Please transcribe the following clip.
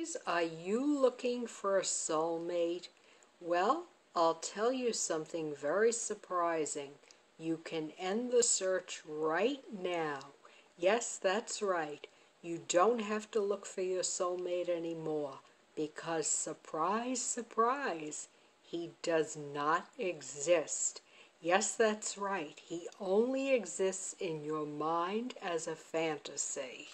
Ladies, are you looking for a soulmate? Well, I'll tell you something very surprising. You can end the search right now. Yes, that's right. You don't have to look for your soulmate anymore because, surprise, surprise, he does not exist. Yes, that's right. He only exists in your mind as a fantasy.